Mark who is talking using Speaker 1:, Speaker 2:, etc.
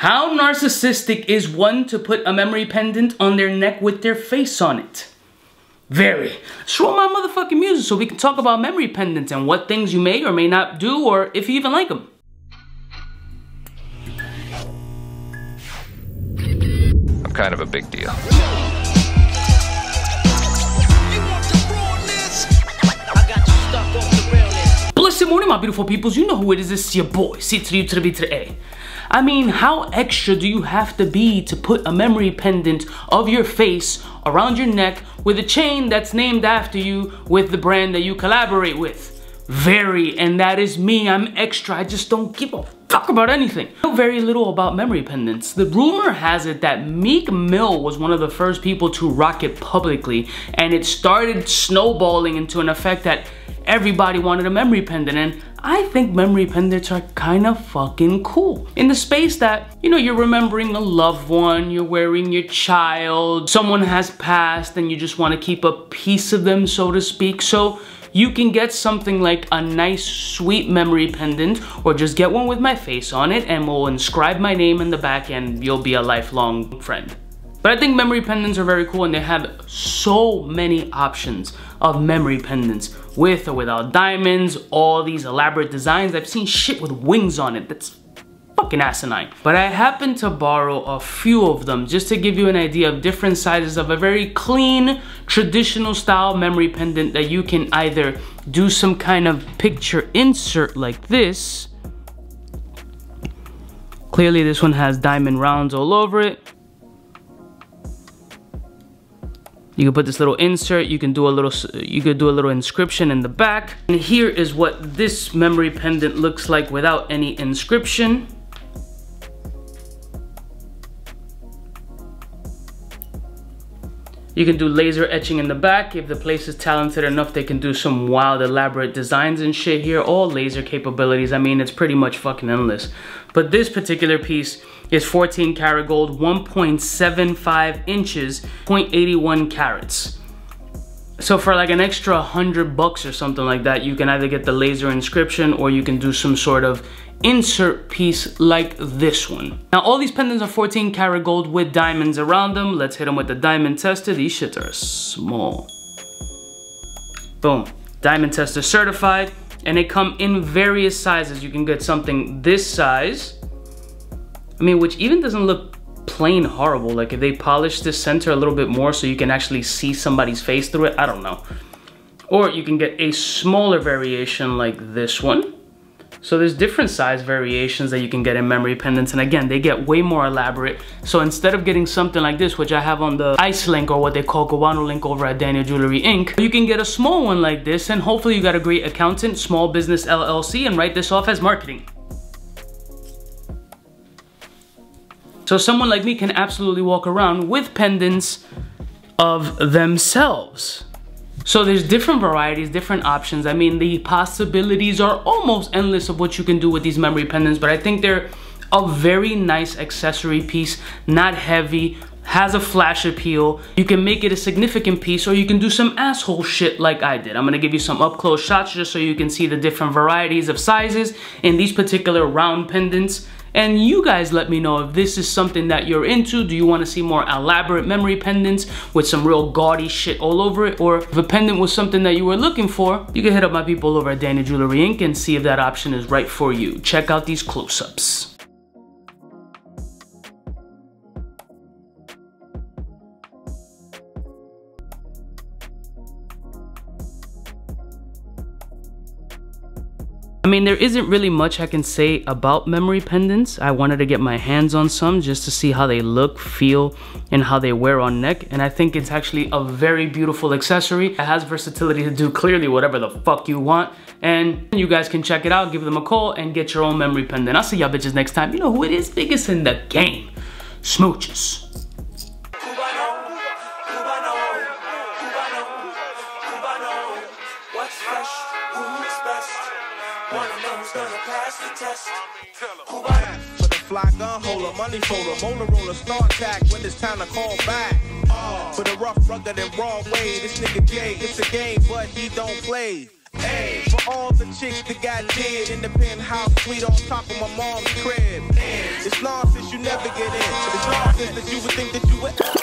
Speaker 1: How narcissistic is one to put a memory pendant on their neck with their face on it? Very. Show my motherfucking music so we can talk about memory pendants and what things you may or may not do or if you even like them.
Speaker 2: I'm kind of a big deal.
Speaker 1: Blessed morning, my beautiful peoples. You know who it is. It's your boy, C3U3B3A. I mean, how extra do you have to be to put a memory pendant of your face around your neck with a chain that's named after you with the brand that you collaborate with? Very, and that is me. I'm extra. I just don't give a fuck about anything. I know very little about memory pendants. The rumor has it that Meek Mill was one of the first people to rock it publicly, and it started snowballing into an effect that everybody wanted a memory pendant and I think memory pendants are kind of fucking cool. In the space that, you know, you're remembering a loved one, you're wearing your child, someone has passed and you just want to keep a piece of them, so to speak. So you can get something like a nice sweet memory pendant or just get one with my face on it and we'll inscribe my name in the back and you'll be a lifelong friend. But I think memory pendants are very cool and they have so many options of memory pendants with or without diamonds, all these elaborate designs. I've seen shit with wings on it that's fucking asinine. But I happen to borrow a few of them just to give you an idea of different sizes of a very clean, traditional style memory pendant that you can either do some kind of picture insert like this. Clearly this one has diamond rounds all over it. You can put this little insert, you can do a little you could do a little inscription in the back. And here is what this memory pendant looks like without any inscription. You can do laser etching in the back. If the place is talented enough, they can do some wild elaborate designs and shit here. All laser capabilities. I mean, it's pretty much fucking endless. But this particular piece is 14 karat gold, 1.75 inches, 0.81 carats. So for like an extra 100 bucks or something like that, you can either get the laser inscription or you can do some sort of insert piece like this one. Now all these pendants are 14 karat gold with diamonds around them. Let's hit them with the diamond tester. These shits are small. Boom, diamond tester certified. And they come in various sizes. You can get something this size, I mean, which even doesn't look plain horrible. Like if they polish this center a little bit more so you can actually see somebody's face through it, I don't know. Or you can get a smaller variation like this one. So there's different size variations that you can get in memory pendants. And again, they get way more elaborate. So instead of getting something like this, which I have on the Ice link or what they call Guano link over at Daniel Jewelry Inc., you can get a small one like this. And hopefully you got a great accountant, small business LLC, and write this off as marketing. So someone like me can absolutely walk around with pendants of themselves. So there's different varieties, different options. I mean, the possibilities are almost endless of what you can do with these memory pendants, but I think they're a very nice accessory piece, not heavy, has a flash appeal. You can make it a significant piece or you can do some asshole shit like I did. I'm gonna give you some up close shots just so you can see the different varieties of sizes in these particular round pendants. And you guys let me know if this is something that you're into. Do you want to see more elaborate memory pendants with some real gaudy shit all over it? Or if a pendant was something that you were looking for, you can hit up my people over at Daniel Jewelry Inc. and see if that option is right for you. Check out these close-ups. I mean, there isn't really much I can say about memory pendants. I wanted to get my hands on some just to see how they look, feel, and how they wear on neck. And I think it's actually a very beautiful accessory. It has versatility to do clearly whatever the fuck you want. And you guys can check it out, give them a call, and get your own memory pendant. I'll see y'all bitches next time. You know who it is? Biggest in the game. Smooches. One of them's gonna pass the test. Who For the fly gun holder, money folder, molar roller, start attack when it's time to call back. For the rough, rugged, and raw way, this nigga Jay, it's a game, but he don't play. Hey, for all the chicks that got dead in the penthouse suite on top of my mom's crib. It's
Speaker 3: It's nonsense, you never get in. It's nonsense that you would think that you would.